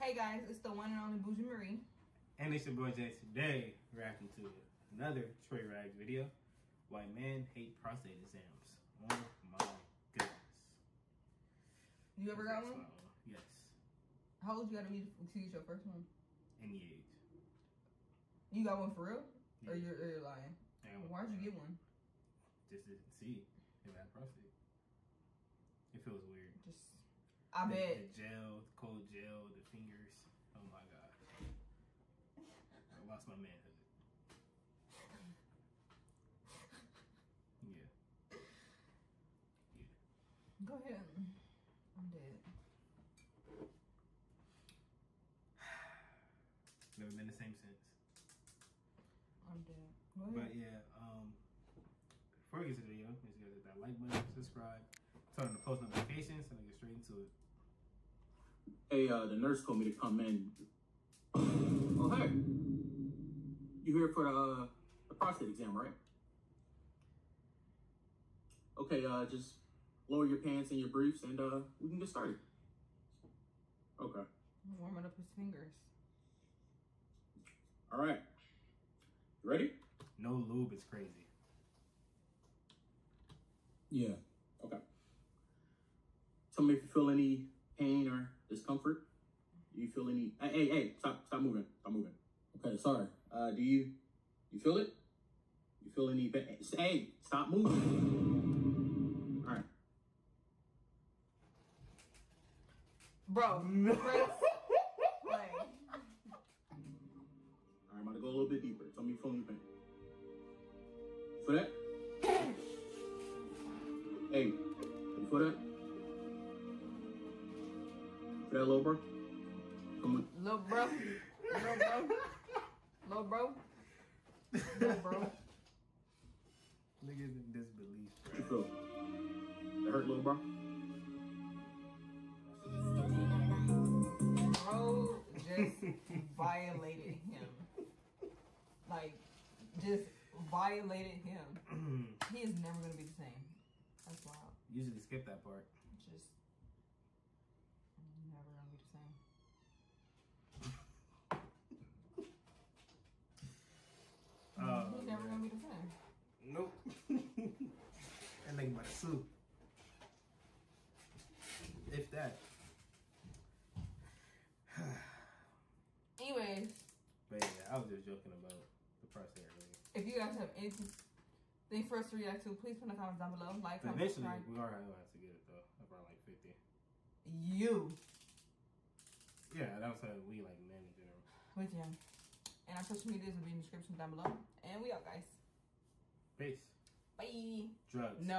Hey guys, it's the one and only Bougie Mariee. And it's your boy Jay. Today, reacting to another Tra Rags video. Why men hate prostate exams. Oh my goodness. You ever got one? Yes. How old you gotta be to get your first one? Any age. You got one for real? Yeah. Or you're, or you're lying? Why'd you get one? Just to see if I had prostate. It feels weird. Just, I the, bet. The gel, the cold gel, the fingers. Oh my god. I lost my manhood. Yeah. Yeah. Go ahead. I'm dead. Never been the same since. I'm dead. Go ahead. But yeah, um, before we get to the video, make sure you guys hit that like button, subscribe, turn on the post notifications, and I get straight into it. Hey, uh, the nurse told me to come in. Oh, hey. You here for the, uh, the prostate exam, right? Okay, uh, just lower your pants and your briefs and, uh, we can get started. Okay. Warming up his fingers. All right. You ready? No lube is crazy. Yeah. Okay. Tell me if you feel any pain or discomfort. Do you feel any? Hey, hey, hey! Stop! Stop moving! Stop moving. Okay, sorry. Uh, do you? You feel it? You feel any? Pa- hey! Stop moving! All right. Bro, like, All right. I'm about to go a little bit deeper. Tell me you feel any pain. Feel that? Hey, you feel that? Feel that, little bro? Come on. little bro, little bro, little bro, little bro. Niggas in disbelief, What you feel? That hurt, little bro? Bro just violated him. Like, just violated him. He is never gonna be the same. That's wild. Usually skip that part. Just never gonna be the same. Oh, He's never man. gonna be the same. That nigga about to. If that. Anyways, But yeah, I was just joking about the prostate earlier. if you guys have anything for us to react to, please put in the comments down below. Like, comment, Eventually, subscribe. we are gonna have to get it though. Around like 50. You Yeah, that was how we like men in general. with him. And our social medias will be in the description down below. And we out, guys. Peace. Bye. Drugs. No.